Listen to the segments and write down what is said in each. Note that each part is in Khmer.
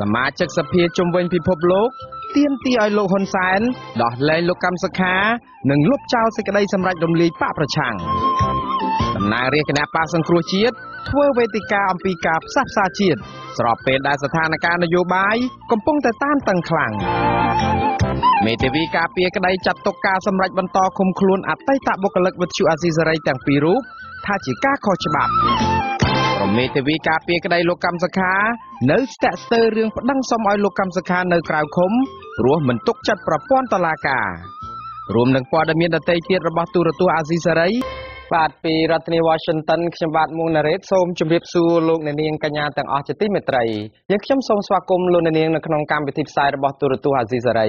សមាជិកសភាជុំវិញពិភពលោកទាមទារឲ្យលោកហ៊ុនសែនដោះលែងលោកកម្មសខា និងលុបចោលសេចក្តីសម្រេចរំលាយបកប្រឆាំងតំណាងរាជគណៈបកសង្គ្រោះជាតិធ្វើវេទិកាអំពីការផ្សះផ្សាជាតិស្របពេលដែលស្ថានភាពនយោបាយកំពុងតែតានតឹងខ្លាំងមេធាវីការពារក្តីចាត់ទុកការសម្រេចបន្តឃុំខ្លួនអតីតបុគ្គលិកវិទ្យុអាស៊ីសេរីទាំងពីររូបថាជាការខុសច្បាប់ រមេធាវីការពារក្តីលោកកម្មសខានៅស្ទាក់ស្ទើររឿងប្តឹងសុំឲ្យលោកកម្មសខានៅក្រៅឃុំព្រោះមិនទុកចិត្តប្រព័ន្ធតុលាការរួមនឹងព័ត៌មានដទៃទៀតរបស់ទូរទស្សន៍អាស៊ីសេរីបាទពីរដ្ឋធានី Washington ខ្ញុំបាទមុងណារ៉េតសូមជម្រាបសួរលោកអ្នកនាងកញ្ញាទាំងអស់ជាទីមេត្រីយើងខ្ញុំសូមស្វាគមន៍លោកអ្នកនាងនៅក្នុងកម្មវិធីផ្សាយរបស់ទូរទស្សន៍អាស៊ីសេរី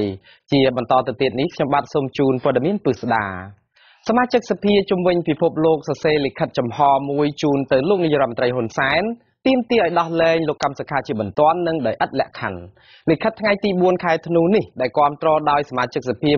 ជាបន្តទៅទៀតនេះខ្ញុំបាទសូមជូនព័ត៌មានពិស្ដា សមាជិកសភាជំវិញពិភពលោកសរសេរលិខិតចំហមួយជូនទៅលោកនាយរដ្ឋមន្ត្រីហ៊ុនសែនទាមទារឲ្យដោះលែងលោកកម្មសខាជាបន្ទាន់និងដោយឥតលក្ខខណ្ឌលិខិតថ្ងៃទី4ខែធ្នូនេះដែលគាំទ្រដោយសមាជិកសភា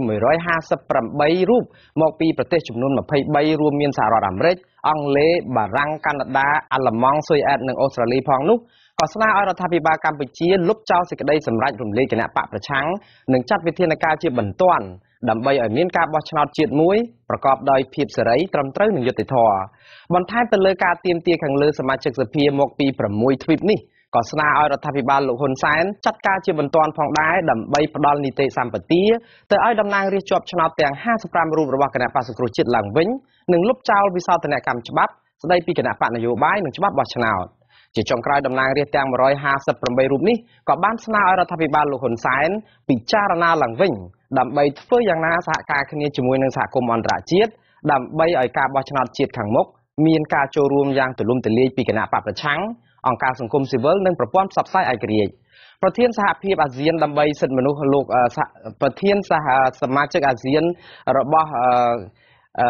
158រូបមកពីប្រទេសចំនួន23រួមមានសហរដ្ឋអាមេរិកអង់គ្លេសបារាំងកាណាដាអាល្លឺម៉ង់ស៊ុយអែតនិងអូស្ត្រាលីផងនោះក៏ស្នើឲ្យរដ្ឋាភិបាលកម្ពុជាលុបចោលសេចក្តីសម្រេចរំលាយគណៈបកប្រឆាំងនិងចាត់វិធានការជាបន្ទាន់ ដើម្បីឲ្យមានការបោះឆ្នោតជាតិមួយប្រកបដោយភាពសេរីត្រឹមត្រូវនិងយុត្តិធម៌បន្ថែមទៅលើការទៀមទាខាងលើសមាជិកសភាមកពី6ទ្វីបនេះក៏ស្នើឲ្យរដ្ឋាភិបាលលោកហ៊ុនសែនចាត់ការជាបន្ទាន់ផងដែរដើម្បីផ្ដល់នីតិសម្បទាទៅឲ្យតំណាងរាស្ត្រជាប់ឆ្នោតទាំង55រូបរបស់គណៈបក្សសង្គ្រោះជាតិឡើងវិញនិងលុបចោលវិសោធនកម្មច្បាប់ស្ដីពីគណៈបកនយោបាយនិងច្បាប់បោះឆ្នោត ជាចុងក្រោយតំណាងរាស្ត្រទាំង158រូបនេះក៏បានស្នើឲ្យរដ្ឋាភិបាលលោកហ៊ុនសែនពិចារណាឡើងវិញដើម្បីធ្វើយ៉ាងណាសហការគ្នាជាមួយនឹងសហគមន៍អន្តរជាតិដើម្បីឲ្យការបោះឆ្នោតជាតិខាងមុខមានការចូលរួមយ៉ាងទូលំទូលាយពីគណៈបកប្រឆាំងអង្គការសង្គមស៊ីវិលនិងប្រព័ន្ធផ្សព្វផ្សាយឯករាជ្យប្រធានសហភាពអាស៊ានដើម្បីសិទ្ធិមនុស្សលោកប្រធានសហសមាជិកអាស៊ានរបស់ អឺ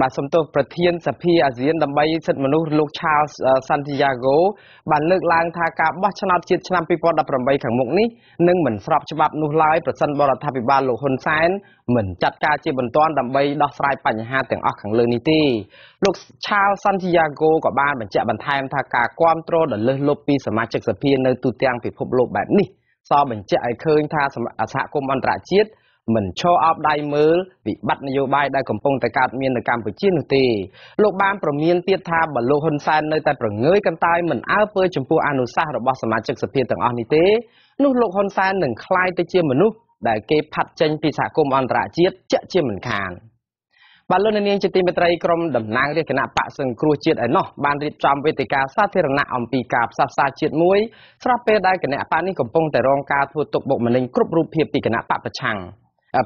បាទសំទោសប្រធានសភាអាស៊ានដើម្បីសិទ្ធិមនុស្សលោកឆាលសាន់ទីយ៉ាហ្គោបានលើកឡើងថាការបោះឆ្នោតជាតិឆ្នាំ2018ខាងមុខនេះនឹងមិនស្របច្បាប់នោះឡើយប្រសិនបរដ្ឋាភិបាលលោកហ៊ុនសែនមិនចាត់ការជាបន្ទាន់ដើម្បីដោះស្រាយបញ្ហាទាំងអស់ខាងលើនេះទេលោកឆាលសាន់ទីយ៉ាហ្គោក៏បានបញ្ជាក់បន្ថែមថាការគ្រប់គ្រងដ៏លើសលប់ពីសមាជិកសភានៅទូទាំងពិភពលោកបែបនេះសបញ្ជាក់ឲ្យឃើញថាសហគមន៍អន្តរជាតិ មិនឈរអោបដៃមើលវិបត្តិនយោបាយដែលកំពុងតែកើតមាននៅកម្ពុជានោះទេលោកបានប្រមានទៀតថាបើលោកហ៊ុនសែននៅតែប្រងើយកន្តើយមិនអើពើចំពោះអនុសាសន៍របស់សមាជិកសភាទាំងអស់នេះទេនោះលោកហ៊ុនសែននឹងក្លាយទៅជាមនុស្សដែលគេផាត់ចេញពីសហគមន៍អន្តរជាតិជាក់ជាមិនខានបាទលោកនាងជាទីមេត្រីក្រុមតំណាងរាជគណៈបកសង្គ្រោះជាតិឯណោះបានរៀបចំវេទិកាសាធារណៈអំពីការផ្សះផ្សាជាតិមួយស្រាប់ពេលដែលគណៈបកនេះកំពុងតែរងការធ្វើទុកបុកម្នេញគ្រប់រូបភាពពីគណៈបកប្រឆាំង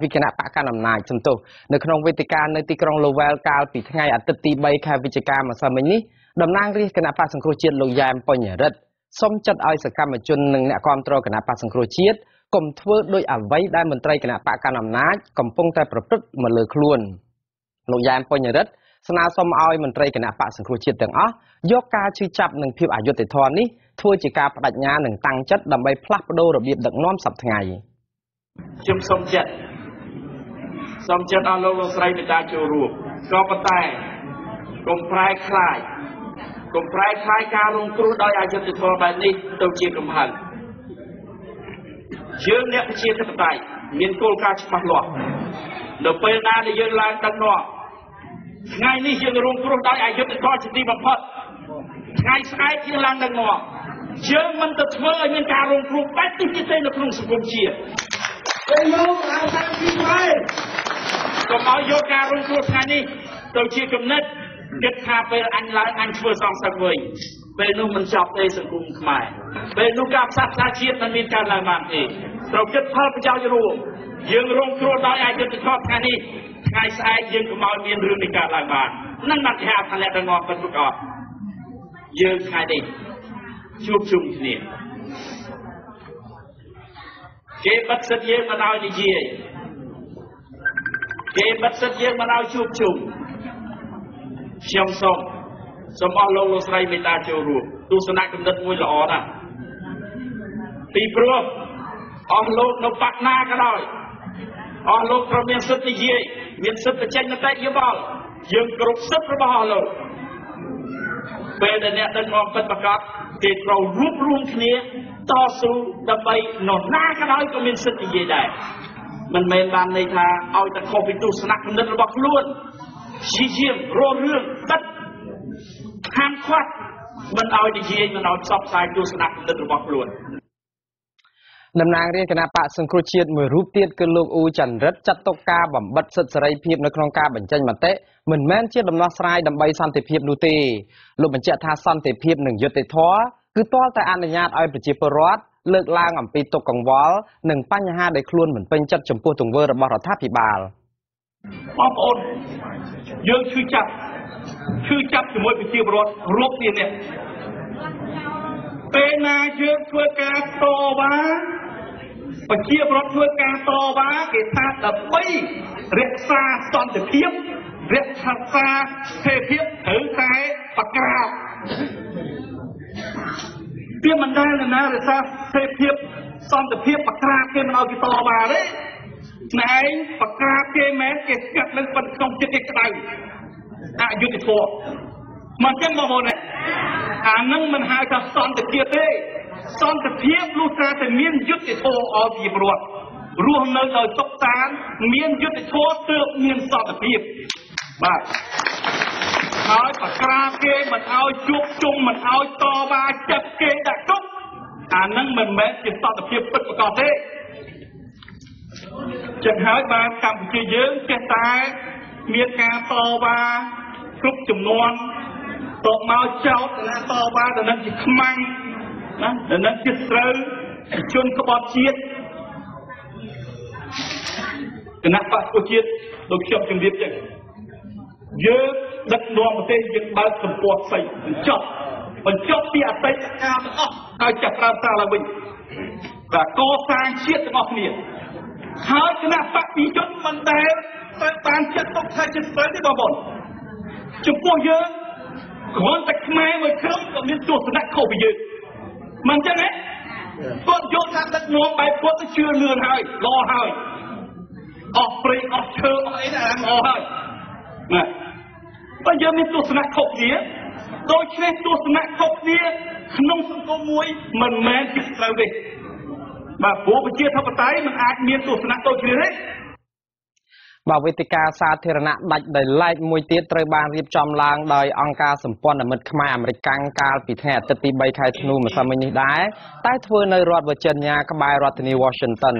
ពីគណៈបកកណ្ដាលអំណាចសំទោសនៅក្នុងវេទិកានៅទីក្រុង Lowell កាលពីថ្ងៃអាទិត្យទី3ខែវិច្ឆិកាម្សិលមិញនេះតំណាងរាជគណៈបកសង្គ្រោះជាតិលោកយ៉ែមបញ្ញរិទ្ធសូមចាត់ឲ្យសកម្មជននិងអ្នកគាំទ្រគណៈបកសង្គ្រោះជាតិកុំធ្វើដោយអ្វីដែលមន្ត្រីគណៈបកកណ្ដាលអំណាចកំពុងតែប្រព្រឹត្តមកលើខ្លួនលោកយ៉ែមបញ្ញរិទ្ធស្នើសុំឲ្យមន្ត្រីគណៈបកសង្គ្រោះជាតិទាំងអស់យកការឈឺចាប់និងភាពអយុត្តិធម៌នេះធ្វើជាការបដិញ្ញានិងតាំងចិត្តដើម្បីផ្លាស់ប្ដូររបៀបដឹកនាំសប្តាហ៍ថ្ងៃខ្ញុំសូមចាត់ សូមចិត្តអស់លោកលោកស្រីមេត្តាចូលរួមក៏ប៉ុន្តែកុំប្រែខ្លាចកុំប្រែខ្លាចការរងគ្រោះដោយអយុត្តិធម៌បែបនេះទៅជាកំហឹងយើងអ្នកប្រជាធិបតេយ្យមានគោលការណ៍ច្បាស់លាស់នៅពេលណាដែលយើងឡើងដឹកនាំថ្ងៃនេះយើងរងគ្រោះដោយអយុត្តិធម៌ជាទីបំផុតថ្ងៃស្អែកយើងឡើងដឹកនាំយើងមិនទៅធ្វើឲ្យមានការរងគ្រោះបែបនេះទេនៅក្នុងសង្គមជាតិពេលលោកឡើងតាមទីផ្សេង កុំឲ្យយកការរងគ្រោះថ្ងៃនេះទៅជាគំនិតគិតថាពេលអញឡើងអញធ្វើសងសឹកវិញពេលនោះមិនចប់ទេសង្គមខ្មែរពេលនោះការផ្សះផ្សាជាតិមិនមានការឡើងបានទេត្រូវគិតផលប្រយោជន៍រួមយើងរងគ្រោះដោយអយុត្តិធម៌ថ្ងៃនេះថ្ងៃស្អែកយើងកុំឲ្យមានរឿងនេះកើតឡើងបាននឹងបានថាថាអ្នកដឹកនាំពិតប្រាកដយើងថ្ងៃនេះជួបជុំគ្នាគេបិទសិទ្ធយើងមិនឲ្យនិយាយ គេបិទសិទ្ធយើងមិនឲ្យជួបជុំខ្ញុំសូមសូមអស់លោកលោកស្រីមេត្តាចូលរួមទស្សនៈគំនិតមួយល្អណាស់ពីព្រោះអស់លោកនៅបាត់ណាក៏ដោយអស់លោកត្រូវមានសិទ្ធិនិយាយមានសិទ្ធិបញ្ចេញមតិយោបល់យើងគ្រប់សិទ្ធិរបស់អស់លោកពេលដែលអ្នកដឹកនាំពិតប្រាកដគេត្រូវរួបរวมគ្នាតស៊ូដើម្បីនរណាក៏ដោយក៏មានសិទ្ធិនិយាយដែរ មិនមែនបានន័យថាឲ្យតែខុសពីទស្សនៈគំនិតរបស់ខ្លួនព្យាយាមរករឿងបិទហាមឃាត់មិនឲ្យនិយាយមិនឲ្យផ្សព្វផ្សាយទស្សនៈគំនិតរបស់ខ្លួនតំណាងរាជគណៈបកសង្គ្រោះជាតិមួយរូបទៀតគឺលោកអ៊ូចន្ទរិទ្ធចាត់ទុកការបំបិតសិទ្ធិសេរីភាពនៅក្នុងការបញ្ចេញមតិមិនមែនជាដំណោះស្រាយដើម្បីសន្តិភាពនោះទេលោកបញ្ជាក់ថាសន្តិភាពនិងយុត្តិធម៌គឺទាល់តែអនុញ្ញាតឲ្យប្រជាពលរដ្ឋ លើកឡើងអំពីទុកកង្វល់និងបញ្ហាដែលខ្លួនមិនពេញចិត្តចំពោះទង្វើរបស់រដ្ឋាភិបាលបងប្អូនយើងឈឺចាប់ឈឺចាប់ជាមួយប្រជាពលរដ្ឋរាប់ទៀតនេះពេលណាយើងធ្វើការតវ៉ាប្រជាពលរដ្ឋធ្វើការតវ៉ាគេថាដើម្បីរក្សាសន្តិភាពរក្សាស្ថិរភាពត្រូវតែបក្រាប វាមិនដែលណារក្សាស្ថិរភាពសន្តិភាពបក្រាបគេមិនឲ្យគេតវ៉ាទេណែឯងបក្រាបគេមែនគេស្កាត់នឹងប៉ុនក្នុងចិត្តគេក្តៅអយុធធម៌មកចឹងបងប្អូនអានឹងមិនហៅថាសន្តិភាពទេសន្តិភាពលុះត្រាតែមានយុត្តិធម៌ឲ្យជាពលរដ្ឋរស់នៅដោយសុខសាន្តមានយុត្តិធម៌ទើបមានសន្តិភាពបាទ ហើយបក្រាគេមិនឲ្យជួបជុំមិនឲ្យតវ៉ាចាប់គេដាក់គុកអានឹងមិនមែនជាសន្តិភាពពិតប្រាកដទេចឹងហើយបានកម្ពុជាយើងចេះតែមានការតវ៉ាគ្រប់ចំនួនតបមកចោតណាតវ៉ាដល់នឹងជាខ្មាំងណាដល់នឹងជាស្រូវជនក្បត់ជាតិគណៈបកប្រជាជាតិដូចខ្ញុំជំរាបចឹង យើងដឹកនាំប្រទេសយើងបើកសម្ពោធផ្សេងបញ្ចប់បញ្ចប់ពីអតីតកាលទាំងអស់ហើយចាប់ប្រើប្រាស់ឡើងវិញបាទកសាងជាតិទាំងអស់គ្នាហើយគណៈបកពីជនមិនដែលត្រូវបានចាត់ទុកថាជាស្រីទេបងប្អូនចំពោះយើងគ្រាន់តែខ្មែរមួយក្រុមក៏មានទស្សនៈខុសពីយើងមិនចឹងទេគាត់យកថាដឹកនាំបែបគាត់ទៅជឿលឿនហើយល្អហើយអស់ព្រៃអស់ឈើអស់អីដែរល្អហើយណា បើយើងមានទស្សនៈខុសគ្នាដូច្នេះទស្សនៈខុសគ្នាក្នុងសង្គមមួយមិនមែនជាត្រូវទេបាទព្រោះប្រជាធិបតេយ្យមិនអាចមានទស្សនៈដូចគ្នាទេ បាទវេទិកាសាធារណៈដាច់ដោយឡែកមួយទៀតត្រូវបានរៀបចំឡើងដោយអង្គការសម្ព័ន្ធមិត្តខ្មែរអាមេរិកកាំងកាលពីថ្ងៃអាទិត្យទី3ខែធ្នូម្សិលមិញនេះដែរតែធ្វើនៅរដ្ឋ Virginia ក្បែររដ្ឋធានី Washington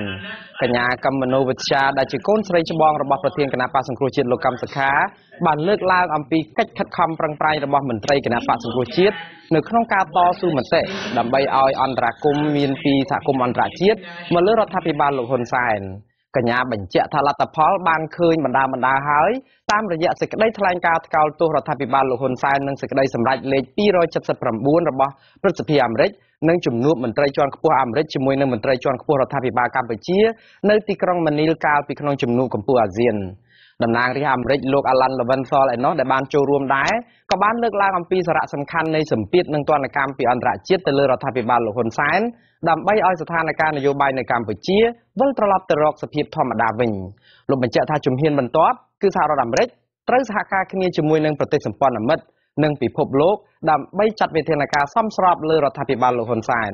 កញ្ញាកម្មមនោវិទ្យាដែលជាកូនស្រីច្បងរបស់ប្រធានគណៈបក្សសង្គ្រោះជាតិលោកកម្មសខាបានលើកឡើងអំពីកិច្ចខិតខំប្រឹងប្រែងរបស់មន្ត្រីគណៈបក្សសង្គ្រោះជាតិនៅក្នុងការតស៊ូមតិដើម្បីឲ្យអន្តរាគមមានពីសហគមន៍អន្តរជាតិមកលើរដ្ឋាភិបាលលោកហ៊ុនសែន កញ្ញាបញ្ជាក់ថាលទ្ធផលបានឃើញបណ្ដាបណ្ដាហើយតាមរយៈសេចក្តីថ្លែងការណ៍ថ្កោលទោសរដ្ឋាភិបាលលោកហ៊ុនសែននិងសេចក្តីសម្រេចលេខ279របស់ព្រឹទ្ធសភាអាមេរិកនិងជំនួបមន្ត្រីជាន់ខ្ពស់អាមេរិកជាមួយនឹងមន្ត្រីជាន់ខ្ពស់រដ្ឋាភិបាលកម្ពុជានៅទីក្រុងម៉ានីលកាលពីក្នុងជំនួបកម្ពុជាអាស៊ាន តំណាងរាជអាមេរិកលោក Alan Leventhal ឯណោះដែលបានចូលរួមដែរក៏បានលើកឡើងអំពីសារៈសំខាន់នៃសម្ពាធនិងទណ្ឌកម្មពីអន្តរជាតិទៅលើរដ្ឋាភិបាលលោកហ៊ុនសែនដើម្បីឲ្យស្ថានភាពនយោបាយនៅកម្ពុជាវិលត្រឡប់ទៅរកសភាពធម្មតាវិញលោកបញ្ជាក់ថាជំហានបន្ទាប់គឺសហរដ្ឋអាមេរិកត្រូវសហការគ្នាជាមួយនឹងប្រទេសសម្ព័ន្ធមិត្តនិងពិភពលោកដើម្បីចាត់វិធានការសមស្របលើរដ្ឋាភិបាលលោកហ៊ុនសែន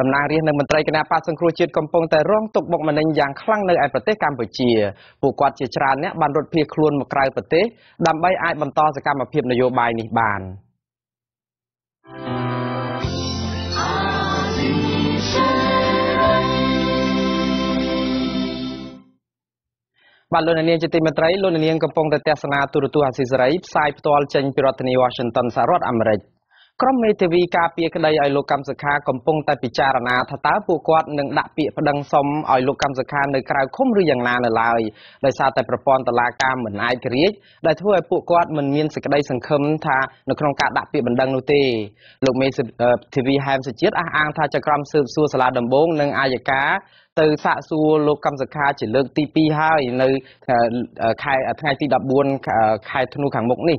តំណាងរាស្ត្រនិងមន្ត្រីគណៈបកសង្គ្រោះជាតិកំពុងតែរងទុក្ខបុកម្នេញយ៉ាងខ្លាំងនៅឯប្រទេសកម្ពុជាពួកគាត់ជាច្រើនអ្នកបានរត់ភៀសខ្លួនមកក្រៅប្រទេសដើម្បីអាចបន្តសកម្មភាពនយោបាយនេះបាន។បាទលោកនាងជាទីមេត្រីលោកនាងកំពុងតែទស្សនាទូរទស្សន៍អាស៊ីសេរីផ្សាយផ្ទាល់ចេញពីរដ្ឋធានី Washington សហរដ្ឋអាមេរិក ក្រុមមេធាវីការពារក្តីឲ្យលោកកម្មសខាកំពុងតែពិចារណាថាតើពួកគាត់នឹងដាក់ពាក្យប្តឹងសុំឲ្យលោកកម្មសខានៅក្រៅឃុំឬយ៉ាងណានៅឡើយដោយសារតែប្រព័ន្ធតុលាការមិនឯករាជ្យដែលធ្វើឲ្យពួកគាត់មិនមានសេចក្តីសង្ឃឹមថានៅក្នុងការដាក់ពាក្យបណ្ដឹងនោះទេលោកមេធាវីហែមសុជាតិអះអាងថាចក្រមស៊ើបសួរសាលាដំបងនិងអាយកា ទៅសាកសួរលោកកម្មសខាជាលើកទី2ហើយនៅខែថ្ងៃទី14ខែធ្នូខាងមុខនេះ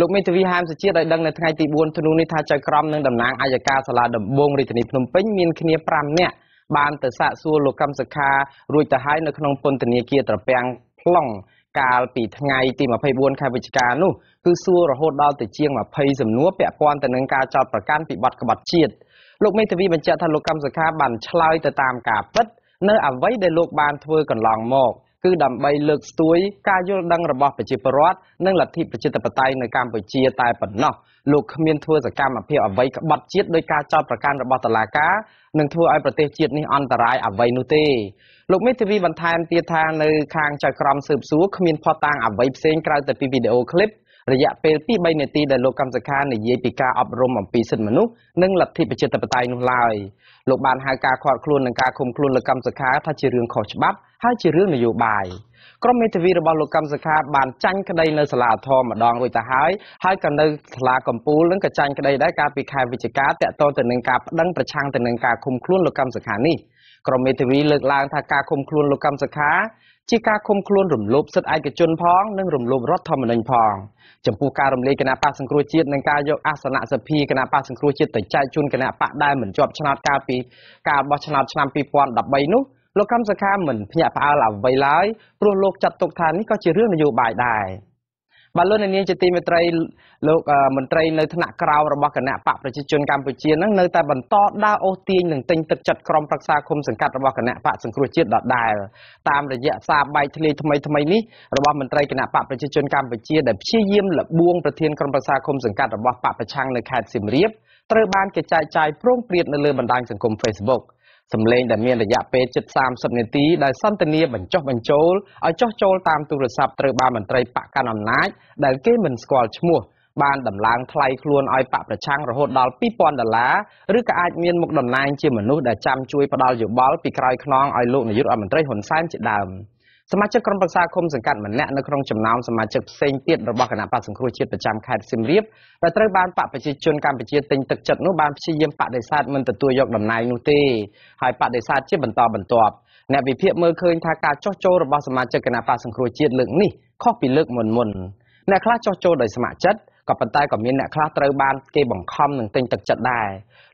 លោកមេធាវីហាមសុជាតិឲ្យដឹងនៅថ្ងៃទី4ធ្នូនេះថាចៅក្រមនិងតំណាងអាយកាសាលាដំបងរាជធានីភ្នំពេញមានគ្នា5នាក់បានទៅសាកសួរលោកកម្មសខារួចទៅហើយនៅក្នុងពន្ធនាគារត្រពាំង plong កាលពីថ្ងៃទី24ខែវិច្ឆិកានោះគឺសួររហូតដល់ទៅជាង20សំណួរពាក់ព័ន្ធទៅនឹងការចោទប្រកាន់ពីបទក្បត់ជាតិលោកមេធាវីបញ្ជាក់ថាលោកកម្មសខាបានឆ្លើយទៅតាមការពិត នៅអ្វីដែលលោកបានធ្វើកន្លងមកគឺដើម្បីលើកស្ទួយការយល់ដឹងរបស់ប្រជាពលរដ្ឋនិងលទ្ធិប្រជាធិបតេយ្យនៅកម្ពុជាតែប៉ុណ្ណោះលោកគ្មានធ្វើសកម្មភាពអ្វីក្បត់ជាតិដោយការចោទប្រកាន់របស់តុលាការនិងធ្វើឲ្យប្រទេសជាតិនេះអន្តរាយអ្វីនោះទេលោកមេធាវីបន្ថែមទៀតថានៅខាងចៅក្រមស៊ើបសួរគ្មានផុសតាងអ្វីផ្សេងក្រៅតែពីវីដេអូឃ្លីប រយៈពេល2 3នាទីដែលលោកកម្មសខានិយាយពីការអប់រំអំពីសិទ្ធិមនុស្សនិងលទ្ធិប្រជាធិបតេយ្យនោះឡើយលោកបានហៅការខាត់ខ្លួននិងការឃុំខ្លួនលោកកម្មសខាថាជារឿងខុសច្បាប់ហើយជារឿងនយោបាយក្រុមមេធាវីរបស់លោកកម្មសខាបានចាញ់ក្តីនៅសាលាធម៌ម្ដងរួចទៅហើយហើយក៏នៅសាលាកំពូលនឹងក៏ចាញ់ក្តីដែរកាលពីខែវិច្ឆិកាតកតទៅនឹងការប្តឹងប្រឆាំងទៅនឹងការឃុំខ្លួនលោកកម្មសខានេះក្រុមមេធាវីលើកឡើងថាការឃុំខ្លួនលោកកម្មសខា ជាការឃុំខ្លួនរំលោភសិទ្ធិឯកជនផងនិងរំលោភរដ្ឋធម្មនុញ្ញផងចំពោះការរំលាយគណៈបកសង្គ្រោះជាតិនិងការយកអាសនៈសភាគណៈបកសង្គ្រោះជាតិទៅចែកជូនគណៈបកដែលមិនជាប់ឆ្នោតកាលពីការបោះឆ្នោតឆ្នាំ2013នោះលោកកម្មសខាមិនភ្ញាក់ផ្អើលអ្វីឡើយព្រោះលោកចាត់ទុកថានេះក៏ជារឿងនយោបាយដែរ បាទលោកនាងជាទីមេត្រីលោកមន្ត្រីនៅថ្នាក់ក្រោមរបស់គណៈបកប្រជាជនកម្ពុជានឹងនៅតែបន្តដើរអូសទាញនិងទិញទឹកចិត្តក្រុមប្រឹក្សាគុំសង្កាត់របស់គណៈបកសង្គ្រោះជាតិដដែលតាមរយៈសារបែកធ្លាយថ្មីថ្មីនេះរបស់មន្ត្រីគណៈបកប្រជាជនកម្ពុជាដែលព្យាយាមលបួងប្រធានក្រុមប្រឹក្សាគុំសង្កាត់របស់បកប្រឆាំងនៅខេត្តសៀមរាបត្រូវបានគេចែកចាយព្រមព្រៀតនៅលើបណ្ដាញសង្គម Facebook សម្លេងដែលមានរយៈពេលជិត30នាទីដែលសន្ទនាបញ្ចុះបញ្ចូលឲ្យចុះចូលតាមទូរស័ព្ទត្រូវបានមន្ត្រីបកកណ្ដាលអំណាចដែលគេមិនស្គាល់ឈ្មោះបានដំឡើងថ្លៃខ្លួនឲ្យបកប្រឆាំងរហូតដល់2000ដុល្លារឬក៏អាចមានមុខតំណែងជាមនុស្សដែលចាំជួយផ្ដល់យោបល់ពីក្រោយខ្នងឲ្យលោកនាយករដ្ឋមន្ត្រីហ៊ុនសែនជាដើម។ សមាជិកក្រុមប្រឹក្សាគុំសង្កាត់ម្នាក់នៅក្នុងចំណោមសមាជិកផ្សេងទៀតរបស់គណៈបកសង្គ្រោះជាតិប្រចាំខេត្តសៀមរាបដែលត្រូវបានបកប្រជាជនកម្ពុជាទិញទឹកចិត្តនោះបានព្យាយាមបដិសេធមិនទទួលយកតំណែងនោះទេហើយបដិសេធជាបន្តបន្ទាប់អ្នកវិភាគមើលឃើញថាការចោះចូលរបស់សមាជិកគណៈបកសង្គ្រោះជាតិលើកនេះខុសពីលើកមុនមុនអ្នកខ្លះចោះចូលដោយស្ម័គ្រចិត្ត ក៏ប៉ុន្តែក៏មានអ្នកខ្លះត្រូវបានគេបង្ខំនឹងទិញទឹកចិត្តដែរ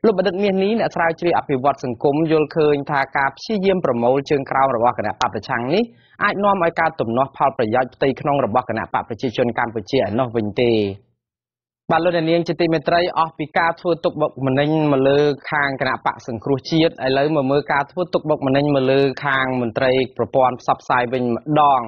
លោកបណ្ឌិតមាសនេះអ្នកស្រាវជ្រាវអភិវឌ្ឍសង្គមយល់ឃើញថាការព្យាយាមប្រមូលជើងក្រោមរបស់គណៈបកប្រឆាំងនេះអាចនាំឲ្យការទំនាស់ផលប្រយោជន៍ផ្ទៃក្នុងរបស់គណៈបកប្រជាជនកម្ពុជាឯណោះវិញទេបាទលោកនាងជាទីមេត្រីអស់ពីការធ្វើទុកបុកម្នេញមកលើខាងគណៈបកសង្គ្រោះជាតិឥឡូវមកមើលការធ្វើទុកបុកម្នេញមកលើខាងមន្ត្រីប្រព័ន្ធផ្សព្វផ្សាយវិញម្ដង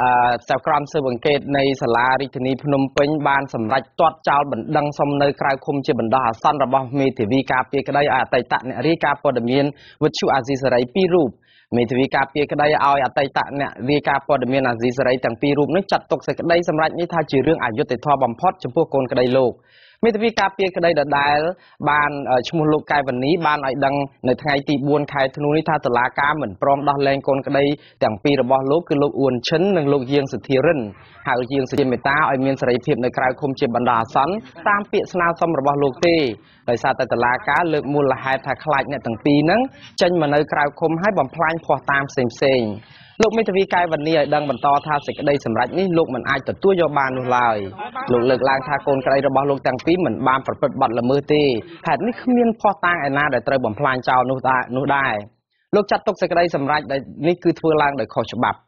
អឺសាក្រមស៊ើបអង្កេតនៃសាលារាជធានីភ្នំពេញបានសម្រេចទាត់ចោលបណ្ដឹងសុំនៅក្រៅឃុំជាបណ្ដោះអាសន្នរបស់មេធាវីការពារក្តីឲ្យអតីតអ្នករាយការណ៍ព័ត៌មានវិទ្យុអាស៊ីសេរីពីររូបមេធាវីការពារក្តីឲ្យអតីតអ្នករាយការណ៍ព័ត៌មានអាស៊ីសេរីទាំងពីររូបនេះចាត់ទុកសេចក្តីសម្រេចនេះថាជារឿងអយុត្តិធម៌បំផុតចំពោះកូនក្តីលោក មេធាវីការពារក្តីដដែល បានឈ្មោះលោកកែវនីបានឲ្យដឹងនៅថ្ងៃទី4ខែធ្នូនេះថាតុលាការមិនព្រមដោះលែងកូនក្តីទាំងពីររបស់លោកគឺលោកអ៊ួនឈិននិងលោកយាងសុធារិនហៅយាងសុធាមេតាឲ្យមានសេរីភាពនៅក្រៅឃុំជាបណ្ដោះអាសន្នតាមពាក្យស្នើសុំរបស់លោកទេដោយសារតែតុលាការលើកមូលហេតុថាខ្លាចអ្នកទាំងពីរហ្នឹងចេញមកនៅក្រៅឃុំហើយបំផ្លាញភ័ស្តុតាងផ្សេងផ្សេង លោកមេធាវីកែវនីឲ្យដឹងបន្តថាសេចក្តីសម្រេចនេះលោកមិនអាចទទួលយកបាននោះឡើយលោកលើកឡើងថាកូនក្តីរបស់លោកទាំងពីរមិនបានប្រព្រឹត្តបទល្មើសទេហេតុនេះគ្មានភ័ស្តុតាងឯណាដែលត្រូវបំផ្លាញចោលនោះដែរនោះដែរលោកចាត់ទុកសេចក្តីសម្រេចដែលនេះគឺធ្វើឡើងដោយខុសច្បាប់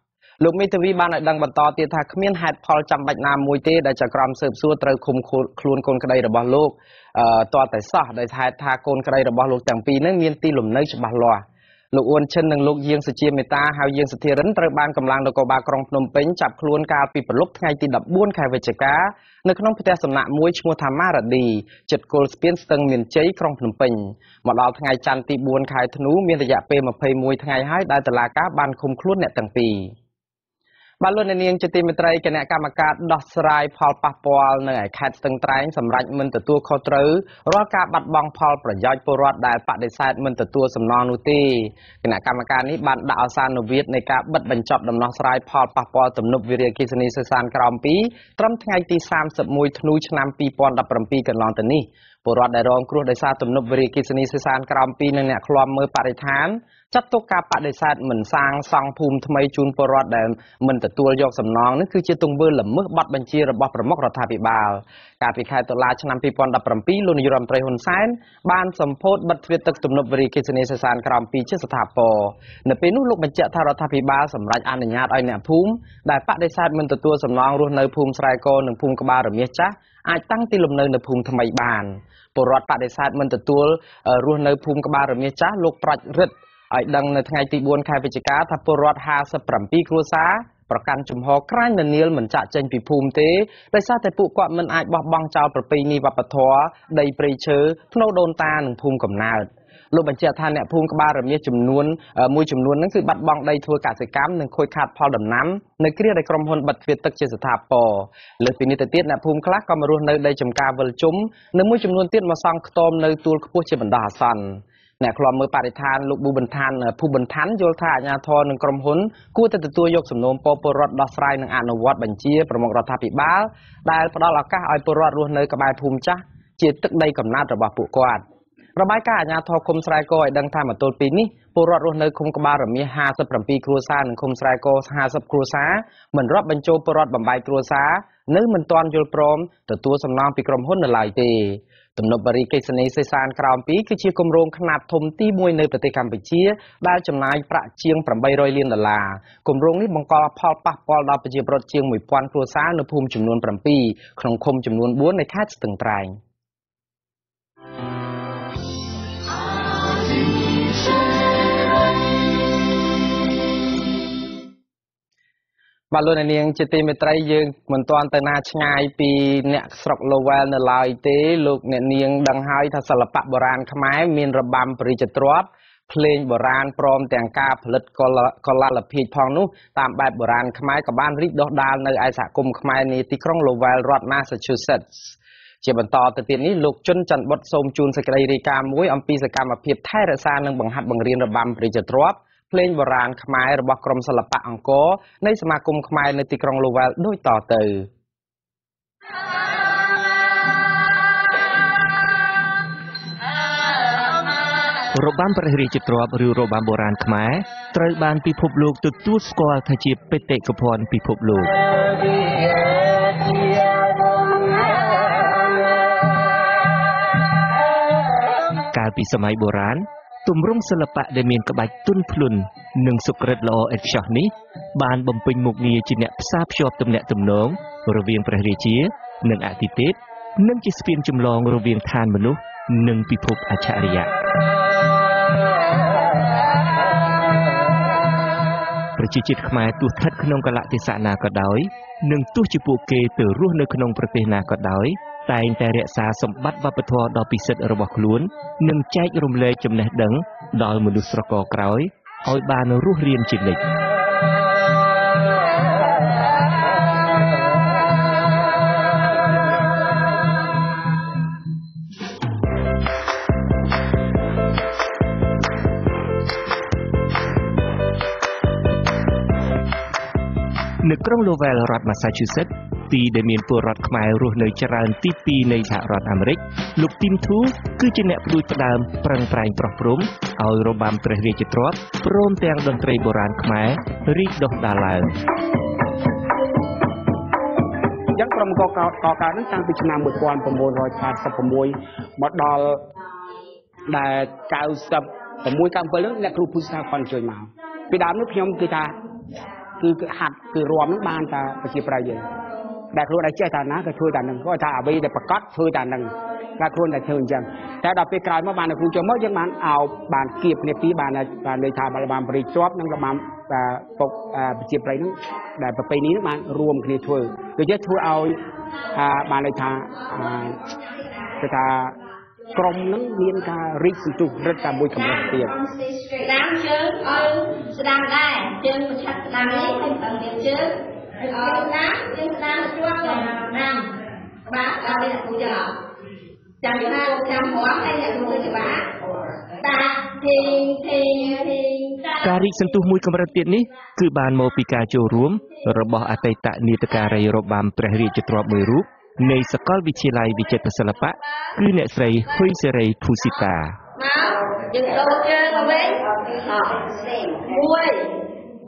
លោកមេធាវីបានឲ្យដឹងបន្តទៀតថាគ្មានហេតុផលចាំបាច់ណាមួយទេដែលចក្រមស៊ើបសួរត្រូវឃុំខ្លួនកូនក្តីរបស់លោកអឺតតែសោះដោយហេតុថាកូនក្តីរបស់លោកទាំងពីរនឹងមានទីលំនៅច្បាស់លាស់ លោកអ៊ុនឈិននិងលោកយាងសុជាមេតាហៅយាងសុធារិនត្រូវបានកម្លាំងនគរបាលក្រុងភ្នំពេញចាប់ខ្លួនកាលពីព្រលប់ថ្ងៃទី14ខែវិច្ឆិកានៅក្នុងផ្ទះសំណាក់មួយឈ្មោះថាម៉ារ៉ាឌីជិតគល់ស្ពានស្ទឹងមានជ័យក្រុងភ្នំពេញមកដល់ថ្ងៃច័ន្ទទី4ខែធ្នូមានរយៈពេល21ថ្ងៃហើយដែលតុលាការបានឃុំខ្លួនអ្នកទាំងពីរ បាទលោកនាងជាទីមេត្រីគណៈកម្មការដោះស្រាយផលប៉ះពាល់នៅឯខេត្តស្ទឹងត្រែងសម្រាប់មិនទទួលខុសត្រូវរាល់ការបាត់បង់ផលប្រយោជន៍ពលរដ្ឋដែលបដិសេធមិនទទួលសំណងនោះទេគណៈកម្មការនេះបានដាក់អសានុវិទ្យនៃការបិទបញ្ចប់ដំណោះស្រាយផលប៉ះពាល់ទំនប់វារីអគ្គិសនីសេសានក្រោម2ត្រឹមថ្ងៃទី31ធ្នូឆ្នាំ2017កន្លងទៅនេះពលរដ្ឋដែលរងគ្រោះដោយសារទំនប់វារីអគ្គិសនីសេសានក្រោម2និងអ្នកឃ្លាំមើលបរិស្ថានចាត់ទុកការបដិសេធមិនសាងសង់ភូមិថ្មីជូនពលរដ្ឋដែលមិនទទួលយកសំណងនេះគឺជាទង្វើល្មើសបទបញ្ជារបស់ប្រមុខរដ្ឋាភិបាលកាលពីខែតុលាឆ្នាំ2017លោកនាយរដ្ឋមន្ត្រីហ៊ុនសែនបានសម្ពោធបិទទ្វារទឹកទំនប់វារីអគ្គិសនីសេសានក្រោម2ជាស្ថាពរនៅពេលនោះលោកបញ្ជាក់ថារដ្ឋាភិបាលសម្រេចអនុញ្ញាតឲ្យអ្នកភូមិដែលបដិសេធមិនទទួលសំណងរស់នៅភូមិស្រែកនិងភូមិក្បាលរមៀសចាស់អាចតាំងទីលំនៅនៅភូមិថ្មីបានពលរដ្ឋបដិសេធមិនទទួលរស់នៅភូមិក្បាលរមៀចាស់លោកប្រាច់រិទ្ធឲ្យដឹងនៅថ្ងៃទី4ខែវិច្ឆិកាថាពលរដ្ឋ57គ្រួសារប្រកាន់ជំហរក្រាញនានាលមិនចាក់ចេញពីភូមិទេដោយសារតែពួកគាត់មិនអាចបោះបង់ចោលប្រពៃណីវប្បធម៌ដីព្រៃឈើភ្នៅដូនតានិងភូមិកំណើត លោកបញ្ជាក់ថាអ្នកភូមិក្បាលរមៀសចំនួនមួយចំនួនហ្នឹងគឺបាត់បង់ដីធ្វើកសិកម្មនិងខូចខាតផលដំណាំនៅគ្រាដែលក្រុមហ៊ុនបិទទ្វារទឹកជាស្ថាពរលើសពីនេះទៅទៀតអ្នកភូមិខ្លះក៏មករស់នៅដីចំការវិលជុំនិងមួយចំនួនទៀតមកសង់ខ្ទមនៅទួលខ្ពស់ជាបណ្ដោះអាសន្នអ្នកខ្លាំមើលបរិស្ថានលោកប៊ូបន្ថានភូបន្ថានយល់ថាអាជ្ញាធរនិងក្រុមហ៊ុនគួរតែទទួលយកសំណូមពរពលរដ្ឋដោះស្រាយនិងអនុវត្តបញ្ជាប្រមុខរដ្ឋាភិបាលដែលផ្ដល់ឱកាសឲ្យពលរដ្ឋរស់នៅក្បែរភូមិចាស់ជាទឹកដីកំណើតរបស់ពួកគាត់។ របាយការណ៍អាជ្ញាធរឃុំស្រែកឲ្យដឹងថាមកទល់ពេលនេះពលរដ្ឋរស់នៅឃុំក្បាលរមាស57គ្រួសារនិងឃុំស្រែក50គ្រួសារមិនរាប់បញ្ចូលពលរដ្ឋបំបីគ្រួសារនៅមិនទាន់យល់ព្រមទទួលសំណងពីក្រុមហ៊ុននៅឡើយទេទំនប់បារីកេសនីសេសានក្រោម2គឺជាគម្រោងខ្នាតធំទី1នៅប្រទេសកម្ពុជាដែលចំណាយប្រាក់ជាង800លានដុល្លារគម្រោងនេះបង្កផលប៉ះពាល់ដល់ប្រជាពលរដ្ឋជាង1000គ្រួសារនៅភូមិចំនួន7ក្នុងឃុំចំនួន4នៃខេត្តស្ទឹងត្រែង។ បាទលោកអ្នកនាងជាទីមេត្រីយើងមិនទាន់ទៅណាឆ្ងាយពីអ្នកស្រុក Lowell នៅឡើយទេលោកអ្នកនាងដឹងហើយថាសិល្បៈបុរាណខ្មែរមានរបាំប្រយុទ្ធទ្របភ្លេងបុរាណព្រមទាំងការផលិតកលាលភាជផងនោះតាមបែបបុរាណខ្មែរក៏បានរីកដុះដាលនៅឯសហគមន៍ខ្មែរនៃទីក្រុង Lowell រដ្ឋ Massachusetts ជាបន្តទៅទៀតនេះលោកជុនច័ន្ទបុតសូមជូនសេចក្តីរាយការណ៍មួយអំពីសកម្មភាពថែរក្សានិងបង្ហាត់បង្រៀនរបាំប្រយុទ្ធទ្រប ភ្លេងបុរាណខ្មែររបស់ក្រុមសិល្បៈអង្គរនៃសមាគមខ្មែរនៅទីក្រុងលូវែលដូចតទៅរបាំព្រះរាជទ្រព្យឬរបាំបុរាណខ្មែរត្រូវបានពិភពលោកទទួលស្គាល់ថាជាបេតិកភណ្ឌពិភពលោកកាលពីសម័យបុរាណ ទម្រង់សិល្បៈដែលមានក្បាច់ទន់ភ្លន់និងសុក្រិតល្អឥតខ្ចោះនេះបានបំពេញមុខងារជាអ្នកផ្សារភ្ជាប់ទំនាក់ទំនងរវាងព្រះរាជា និងអតិថិជននិងជាស្ពានចម្លងរវាងឋានមនុស្សនិងពិភពអច្ឆរិយៈប្រជាជាតិខ្មែរទោះស្ថិតក្នុងកលៈទេសៈណាក៏ដោយ និងទោះជាពួកគេទៅរស់នៅក្នុងប្រទេសណាក៏ដោយ តែងតែរក្សាសម្បត្តិវប្បធម៌ដ៏ពិសិដ្ឋរបស់ខ្លួន និងចែករំលែកចំណេះដឹង ដល់មនុស្សស្រកក្រោយឲ្យបានរស់រានជានិច្ចនៅក្រុង Lowell រដ្ឋ Massachusetts ទីដែលមានពលរដ្ឋខ្មែររស់នៅច្រើនទី2នៃសហរដ្ឋអាមេរិកលោកទីមធូគឺជាអ្នកផ្ដួចផ្ដើមប្រឹងប្រែងប្រោះព្រំឲ្យរបាំព្រះរាជទ្រព្យព្រមទាំងតន្ត្រីបុរាណខ្មែររីកដុះដាលឡើងចឹងក្រុមកកកកើតនឹងតាំងពីឆ្នាំ1986មកដល់ដែល96 97នឹងអ្នកគ្រូពុទ្ធសាសនាគាត់ជួយមកពីដើមនោះខ្ញុំគឺថាគឺហាត់គឺរួមនឹងបានតាប្រជាប្រិយយើង ដែលខ្លួនឯងចេះតែណាក៏ជួយតែនឹងគាត់ថាអ្វីដែលប្រកាសធ្វើតែនឹងតែខ្លួនតែធ្វើអញ្ចឹងតែដល់ពេលក្រោយមកបានគ្រូចូលមកយើងបានអោបបានគៀបគ្នាពីរបានបានលើថារបាំប្រីជាប់និងរបាំពុកប្រជាប្រិយនឹងដែលប្រពៃនេះនឹងបានរួមគ្នាធ្វើដូចជាធ្វើឲ្យបានលើថាគឺថាក្រុមនឹងមានការរីកសន្ទុះរឹតតែមួយកម្រិតទៀតស្ដាំជើងឲ្យស្ដាំដែរជើងមិនឆាត់ស្ដាំនេះតែបើមានជើង យើងណាយើងស្ដាមជាប់ណាំបាទដល់មានអង្គុយចឹងចាំណាលោកចាំហងហើយអ្នកមួយច្បាស់តាធីធីធីការរីកសន្ទុះមួយកម្រិតទៀតនេះគឺបានមកពីការចូលរួម របស់អតីតនាដការីរបាំព្រះរាជទ្រព្យមួយរូបនៃសាកលវិទ្យាល័យវិចិត្រសិល្បៈគឺអ្នកស្រីហ៊ុយសេរីភូស៊ីតាមកយើងតោជើងវិញ1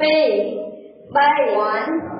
2 3 4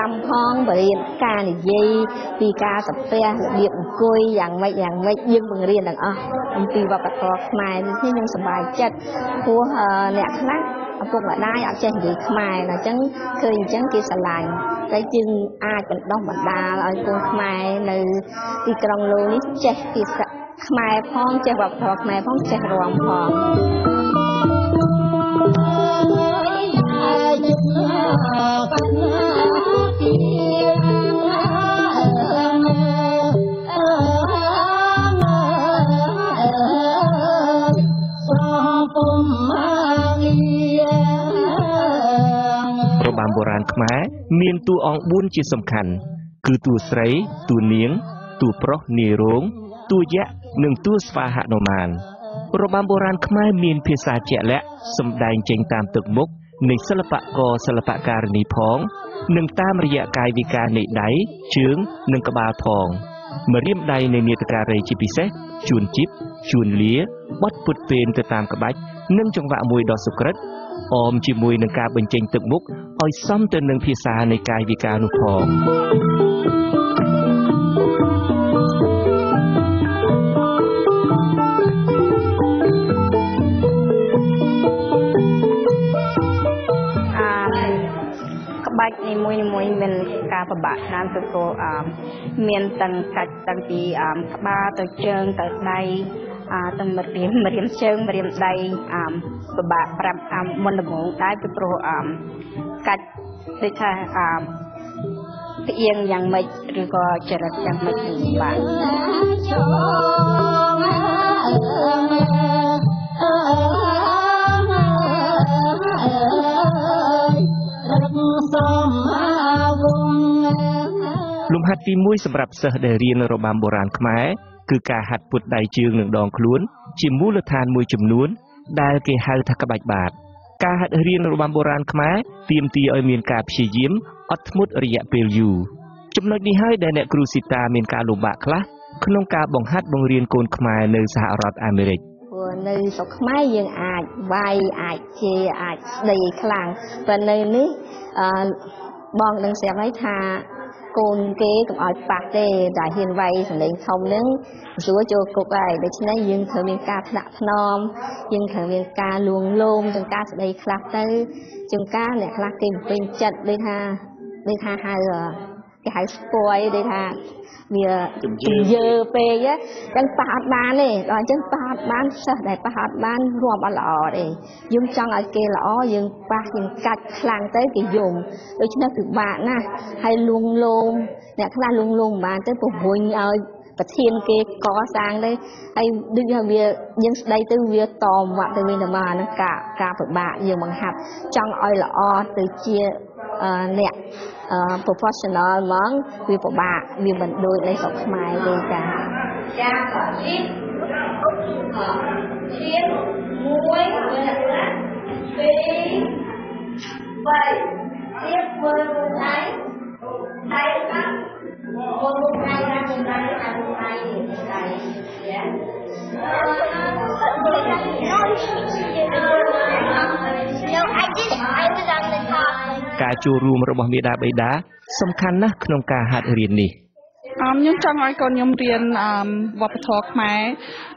ដំផងបរៀនការនិយាយពីការសំពះរបៀបអង្គុយយ៉ាងម៉េចយ៉ាងម៉េចយើងបង្រៀនទាំងអស់អំពីវប្បធម៌ខ្មែរនេះខ្ញុំសប្បាយចិត្តព្រោះអ្នកខ្លះឪពុកម្ដាយអត់ចេះនិយាយខ្មែរអញ្ចឹងឃើញអញ្ចឹងគេស្រឡាញ់តែយើងអាចបណ្ដុះបណ្ដាលឲ្យកូនខ្មែរនៅទីក្រុងលោកនេះចេះភាសាខ្មែរផងចេះវប្បធម៌ខ្មែរផងចេះរំផង មែរមានតួអង្គ4ជាសំខាន់ គឺតួស្រីតួនាងតួប្រុសនាយរោងតួយក្សនិងតួស្វាហនុមានរបាំបុរាណខ្មែរមានភាសាជាក់លាក់សម្ដែងចេញតាមទឹកមុខនៃសិល្បករសិល្បករនីផង និងតាមរយៈកាយវិការនៃដៃជើង និងក្បាលផងម្រាមដៃនៃនាដការីជាពិសេសជួនជីបជួនលាបត់ពុតពេនទៅតាមក្បាច់និងចង្វាក់មួយដ៏សុក្រិត អមជាមួយនឹងការបញ្ចេញទឹកមុខឲ្យសមទៅនឹងភាសានៃកាយវិការនោះផងបាច់នីមួយនីមួយមានការពិបាកច្រើនព្រោះមានទាំងកាច់តាំងពីក្បាលទៅជើងទៅដៃ ទាំងម្រាមម្រាមជើងម្រាមដៃពិបាកប្រាប់មុនដំបូងដែរពីព្រោះកាច់ដូចថាផ្អៀងយ៉ាងម៉េចឬក៏ចរិតយ៉ាងម៉េចនឹងបាន ហាត់ទី1សម្រាប់សិស្សដែលរៀនរបាំបុរាណខ្មែរគឺការហាត់ពុតដៃជើងនិងដងខ្លួន ជាមូលដ្ឋានមួយចំនួន ដែលគេហៅថាក្បាច់បាតការហាត់រៀនរបាំបុរាណខ្មែរទាមទារឲ្យមានការព្យាយាមអត់ធ្មត់រយៈពេលយូរចំណុចនេះហើយដែលអ្នកគ្រូស៊ីតាមានការលំបាកខ្លះក្នុងការបង្ហាត់បង្រៀនកូនខ្មែរនៅសហរដ្ឋអាមេរិកព្រោះនៅស្រុកខ្មែរយើងអាចវាយអាចជាអាចស្ដីខ្លាំងប៉ុន្តែនៅនេះអឺបងនឹងស្រាប់ហើយថា កូនគេកុំឲ្យប៉ះទេតែហ៊ានវាយសម្លេងធំនឹងស្រួលចូលគុកហើយដូច្នេះយើងត្រូវមានការថ្នាក់ថ្នមយើងត្រូវមានការលួងលោមទាំងការស្ដីខ្លះទៅជាងការអ្នកខ្លះគេពេញចិត្តដូចថាដូចថាហៅ គេហៅស្គួយដូចថាវាជំយើពេកអញ្ចឹងប៉ះអត់បានទេដល់អញ្ចឹងប៉ះអត់បានសិស្សដែលប៉ះអត់បានរួមអត់ល្អទេយើងចង់ឲ្យគេល្អយើងប៉ះយើងកាច់ខ្លាំងទៅគេយំដូច្នេះពិបាកណាស់ហើយលួងលោមអ្នកខ្លះលួងលោមបានទៅពង្រុញឲ្យប្រធានគេកសាងទេហើយដូចថាវាយើងស្ដីទៅវាតមវាក់ទៅវិញទៅមកអានឹងការការពិបាកយើងបង្ហាត់ចង់ឲ្យល្អទៅជា អ្នក professional ហ្មងវាពិបាកវាមិនដូចនៅស្រុកខ្មែរទេចាចាក៏ជិះជិះមួយមួយណាពីរបីជិះមួយមួយដៃដៃណាមួយមួយដៃណាមួយដៃណាមួយដៃដៃយ៉ា No, I just I was on the top. ការចូលរួមរបស់មាតាបិតាសំខាន់ណាស់ក្នុងការហាត់រៀននេះអមខ្ញុំចង់ឲ្យកូនខ្ញុំរៀនអមវប្បធម៌ខ្មែរ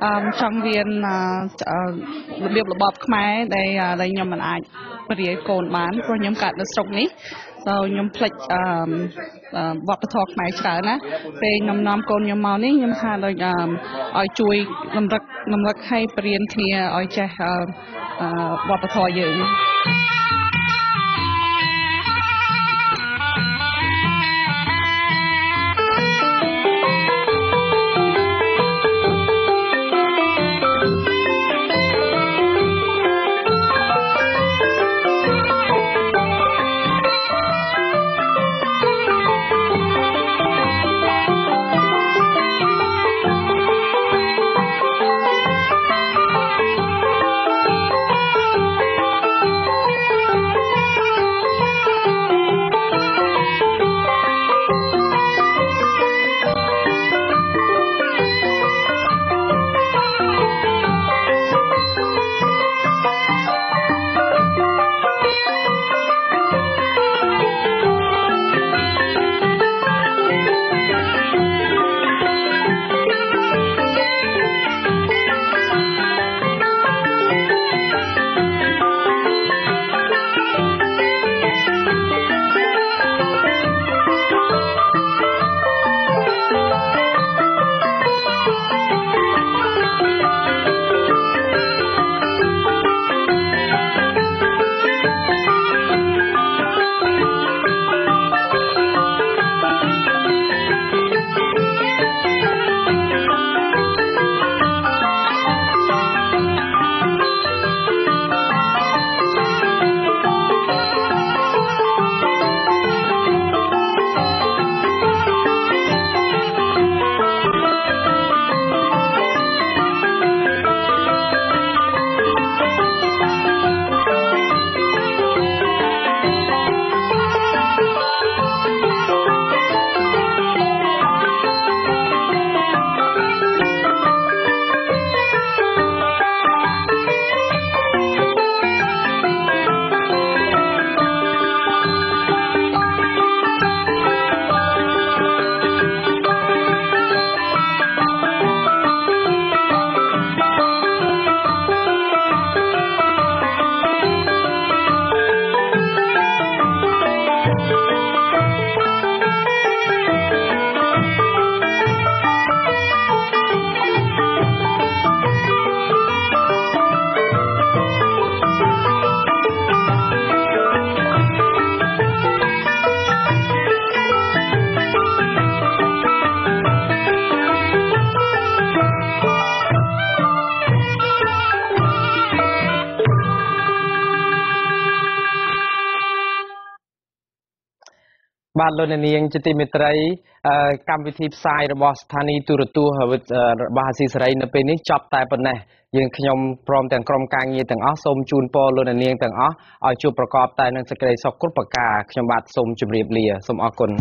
អមចង់រៀនរបៀបរបបខ្មែរដែលដែលខ្ញុំមិនអាច បរិយាកូនបានព្រោះខ្ញុំកើតនៅស្រុកនេះទៅខ្ញុំផ្លិចអឺវប្បធម៌ខ្មែរច្រើនណាពេលខ្ញុំនាំកូនខ្ញុំមកនេះខ្ញុំថាដូចឲ្យជួយរំលឹករំលឹកឲ្យបរៀនគ្នាឲ្យចេះវប្បធម៌យើង លោកអ្នកនាងជាទីមេត្រីកម្មវិធីផ្សាយរបស់ស្ថានីយទូរទស្សន៍របស់អាស៊ីសេរីនៅពេលនេះចប់តែប៉ុណ្ណេះយើងខ្ញុំព្រមទាំងក្រុមការងារទាំងអស់សូមជូនពរលោកអ្នកនាងទាំងអស់ឲ្យជួបប្រកបតែនឹងសេចក្តីសុខគ្រប់ប្រការខ្ញុំបាទសូមជម្រាបលាសូមអរគុណ